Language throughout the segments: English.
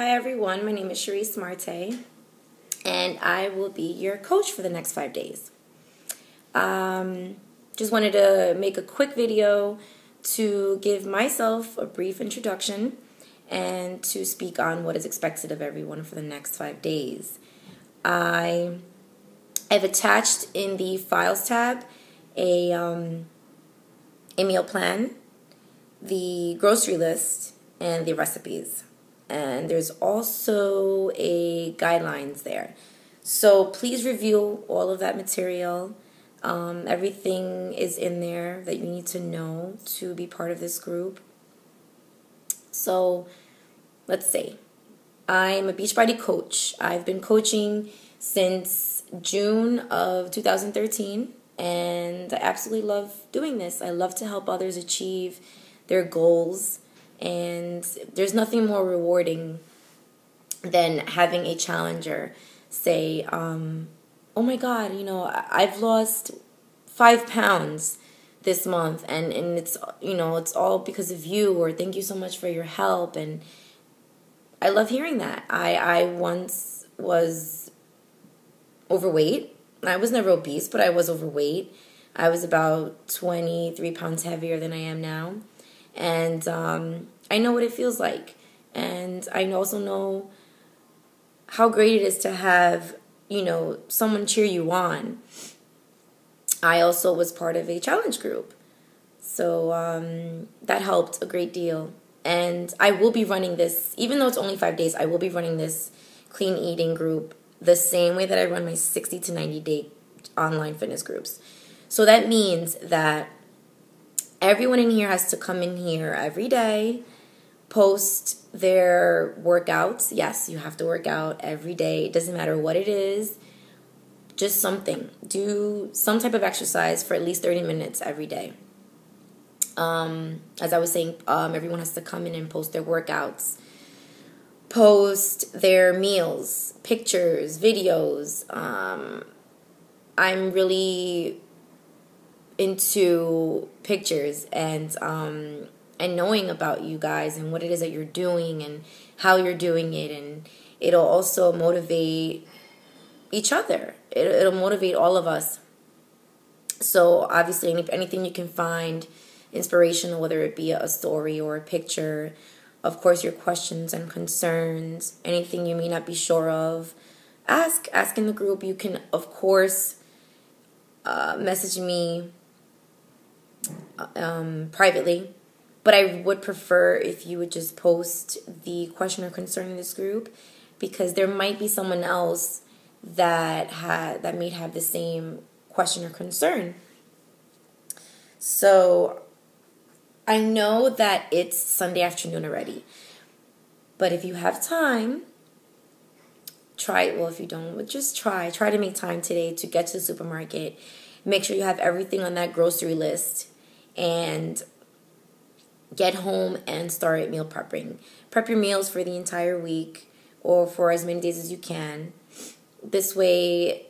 Hi, everyone. My name is Charisse Marte, and I will be your coach for the next five days. Um, just wanted to make a quick video to give myself a brief introduction and to speak on what is expected of everyone for the next five days. I have attached in the Files tab a, um, a meal plan, the grocery list, and the recipes. And there's also a guidelines there. So please review all of that material. Um, everything is in there that you need to know to be part of this group. So let's say I'm a Beachbody coach. I've been coaching since June of 2013, and I absolutely love doing this. I love to help others achieve their goals, and there's nothing more rewarding than having a challenger say, um, oh my God, you know, I've lost five pounds this month and, and it's, you know, it's all because of you or thank you so much for your help. And I love hearing that. I, I once was overweight. I was never obese, but I was overweight. I was about 23 pounds heavier than I am now. And um, I know what it feels like. And I also know how great it is to have you know, someone cheer you on. I also was part of a challenge group. So um, that helped a great deal. And I will be running this, even though it's only five days, I will be running this clean eating group the same way that I run my 60 to 90 day online fitness groups. So that means that everyone in here has to come in here every day post their workouts. Yes, you have to work out every day. It doesn't matter what it is. Just something. Do some type of exercise for at least 30 minutes every day. Um, as I was saying, um, everyone has to come in and post their workouts, post their meals, pictures, videos. Um, I'm really into pictures and um, and knowing about you guys and what it is that you're doing and how you're doing it. And it'll also motivate each other. It, it'll motivate all of us. So obviously any, anything you can find inspirational whether it be a story or a picture of course your questions and concerns anything you may not be sure of ask ask in the group. You can of course uh, message me um, privately but I would prefer if you would just post the question or concern in this group because there might be someone else that had that may have the same question or concern. So I know that it's Sunday afternoon already. But if you have time, try well if you don't, just try. Try to make time today to get to the supermarket. Make sure you have everything on that grocery list and get home and start meal prepping. Prep your meals for the entire week or for as many days as you can. This way,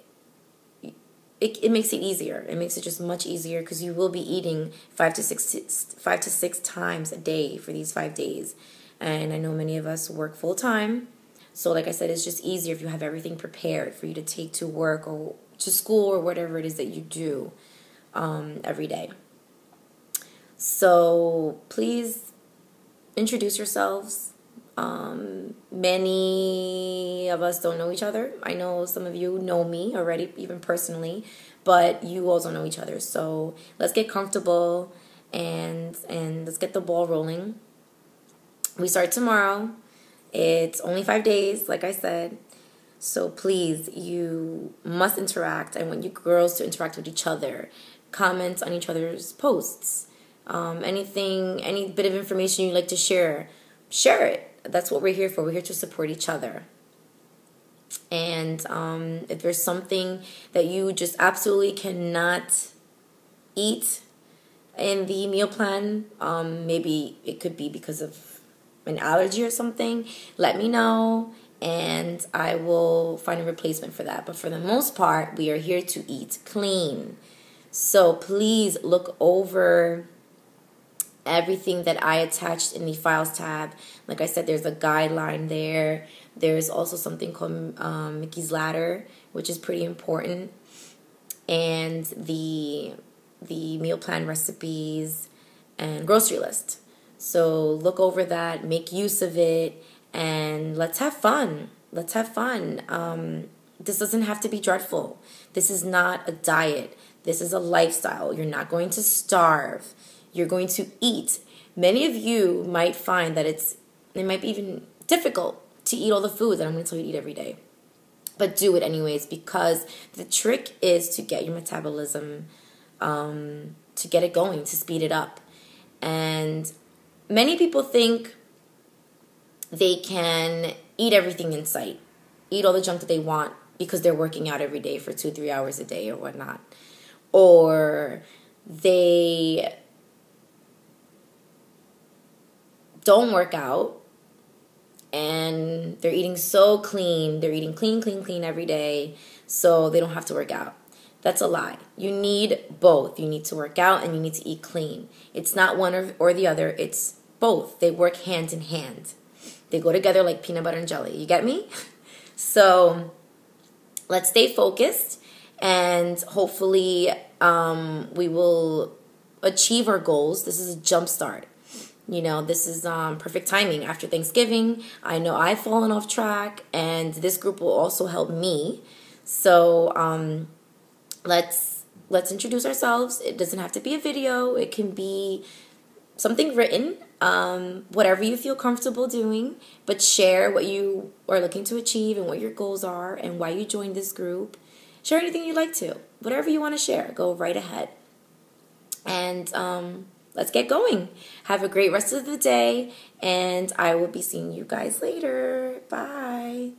it, it makes it easier. It makes it just much easier because you will be eating five to six five to six times a day for these five days. And I know many of us work full time. So like I said, it's just easier if you have everything prepared for you to take to work or to school or whatever it is that you do um, every day. So please introduce yourselves. Um, many of us don't know each other. I know some of you know me already, even personally, but you also know each other. So let's get comfortable and and let's get the ball rolling. We start tomorrow. It's only five days, like I said. So please, you must interact. I want you girls to interact with each other, comment on each other's posts um, anything, any bit of information you'd like to share, share it. That's what we're here for. We're here to support each other. And um, if there's something that you just absolutely cannot eat in the meal plan, um, maybe it could be because of an allergy or something, let me know and I will find a replacement for that. But for the most part, we are here to eat clean. So please look over everything that I attached in the files tab. Like I said, there's a guideline there. There's also something called um, Mickey's Ladder, which is pretty important, and the the meal plan recipes and grocery list. So look over that, make use of it, and let's have fun. Let's have fun. Um, this doesn't have to be dreadful. This is not a diet. This is a lifestyle. You're not going to starve. You're going to eat. Many of you might find that it's it might be even difficult to eat all the food that I'm going to tell you to eat every day. But do it anyways because the trick is to get your metabolism um, to get it going, to speed it up. And many people think they can eat everything in sight, eat all the junk that they want because they're working out every day for two, three hours a day or whatnot. Or they don't work out and they're eating so clean. They're eating clean, clean, clean every day, so they don't have to work out. That's a lie. You need both. You need to work out and you need to eat clean. It's not one or, or the other, it's both. They work hand in hand. They go together like peanut butter and jelly. You get me? So let's stay focused and hopefully um, we will achieve our goals. This is a jump start. You know, this is um, perfect timing after Thanksgiving. I know I've fallen off track, and this group will also help me. So um, let's let's introduce ourselves. It doesn't have to be a video. It can be something written, um, whatever you feel comfortable doing, but share what you are looking to achieve and what your goals are and why you joined this group. Share anything you'd like to. Whatever you want to share, go right ahead. And um, let's get going. Have a great rest of the day, and I will be seeing you guys later. Bye.